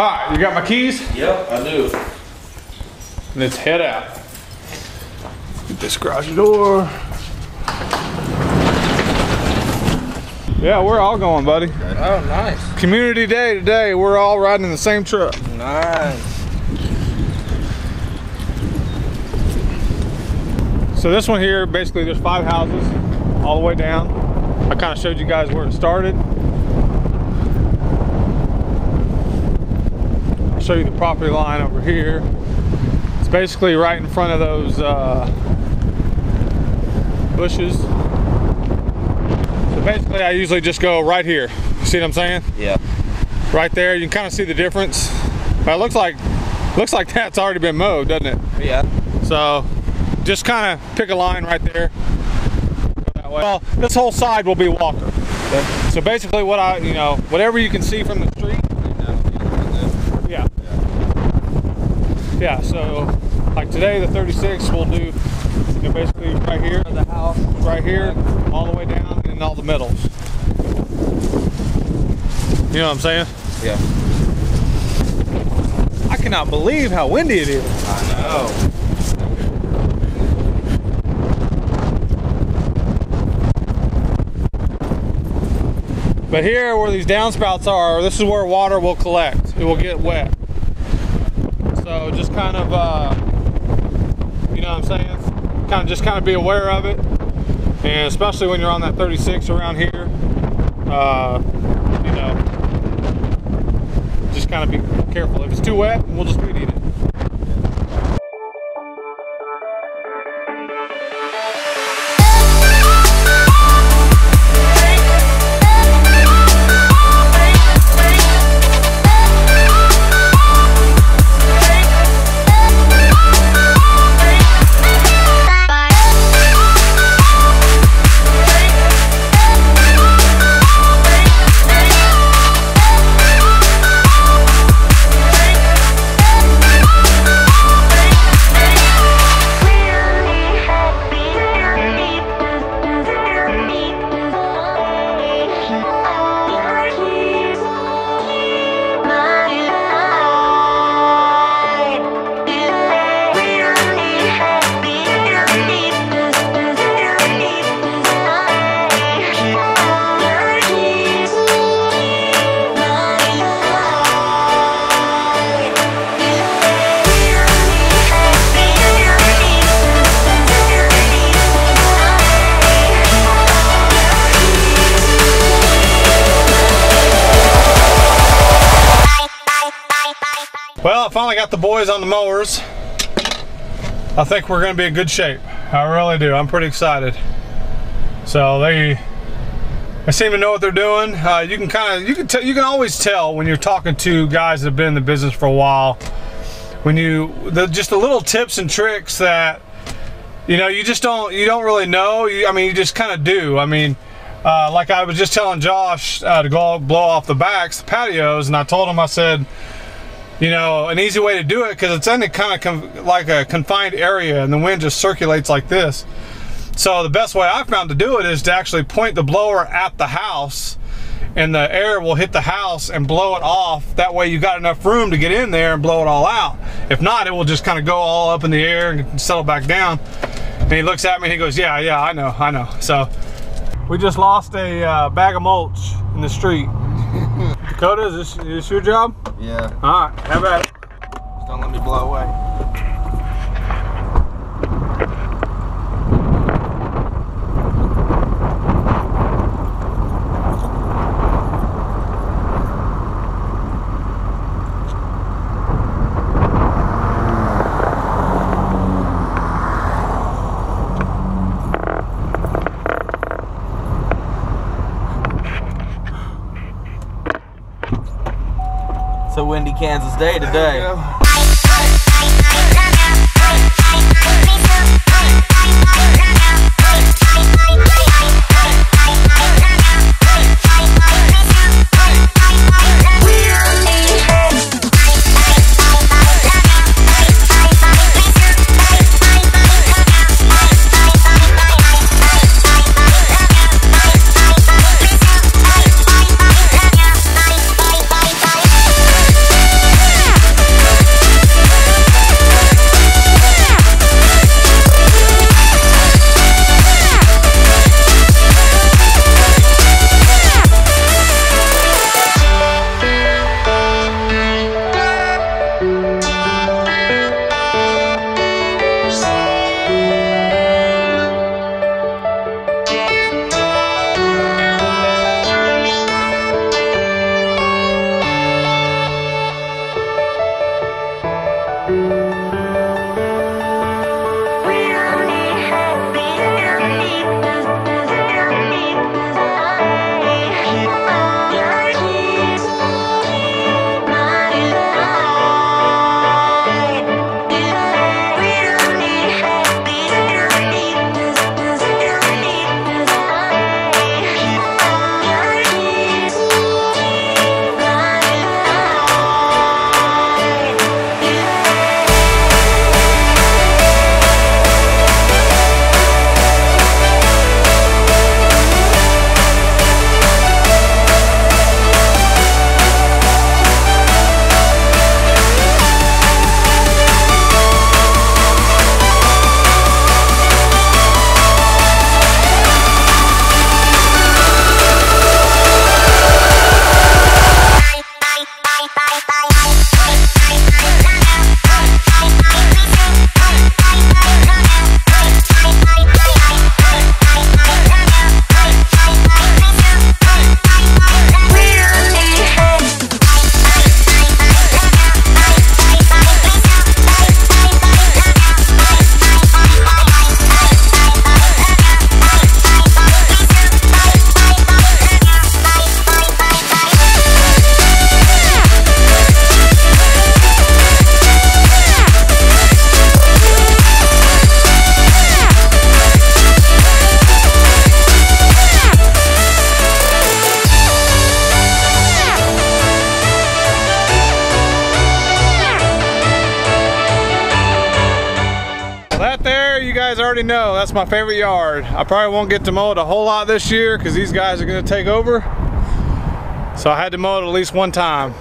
All right, you got my keys? Yep, I do. Let's head out. Get this garage door. Yeah, we're all going, buddy. Oh, nice. Community day today. We're all riding in the same truck. Nice. So this one here, basically there's five houses all the way down. I kind of showed you guys where it started. Show you the property line over here. It's basically right in front of those uh, bushes. So basically I usually just go right here. You see what I'm saying? Yeah. Right there, you can kind of see the difference. But it looks like, looks like that's already been mowed, doesn't it? Yeah. So just kind of pick a line right there. Go that way. Well, this whole side will be Walker. So basically what I, you know, whatever you can see from the street. Yeah. Yeah, so like today the 36 we'll do you know, basically right here, the house, right here, all the way down and all the middles. You know what I'm saying? Yeah. I cannot believe how windy it is. I know. But here, where these downspouts are, this is where water will collect. It will get wet. Just kind of, uh, you know what I'm saying? Kind of just kind of be aware of it. And especially when you're on that 36 around here, uh, you know, just kind of be careful. If it's too wet, we'll just weed eat it. Well, I finally got the boys on the mowers. I think we're going to be in good shape. I really do. I'm pretty excited. So they, they seem to know what they're doing. Uh, you can kind of, you can tell, you can always tell when you're talking to guys that have been in the business for a while. When you, the, just the little tips and tricks that, you know, you just don't, you don't really know. You, I mean, you just kind of do. I mean, uh, like I was just telling Josh uh, to go blow off the backs, the patios, and I told him, I said, you know, an easy way to do it because it's in a kind of like a confined area and the wind just circulates like this. So the best way I found to do it is to actually point the blower at the house and the air will hit the house and blow it off. That way you've got enough room to get in there and blow it all out. If not, it will just kind of go all up in the air and settle back down. And he looks at me and he goes, yeah, yeah, I know, I know. So we just lost a uh, bag of mulch in the street. Dakota, is this, is this your job? Yeah. All right, have at it. Just don't let me blow away. It's a windy Kansas day today. Guys already know, that's my favorite yard. I probably won't get to mow it a whole lot this year because these guys are gonna take over. So I had to mow it at least one time.